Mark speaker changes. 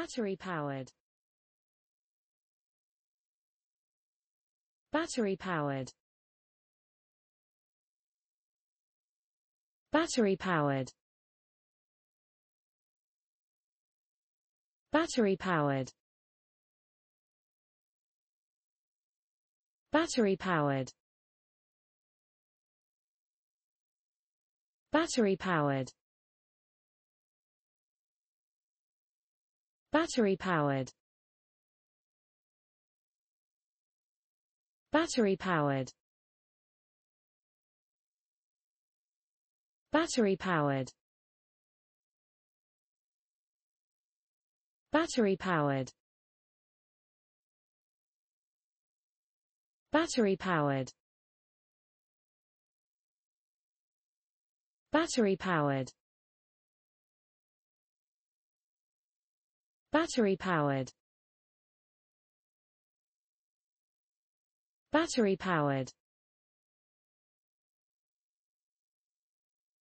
Speaker 1: Battery-powered. Battery-powered. Battery-powered. Battery-powered. Battery-powered. Battery-powered. Battery-powered Battery-powered Battery-powered Battery-powered Battery-powered Battery-powered Battery-powered Battery-powered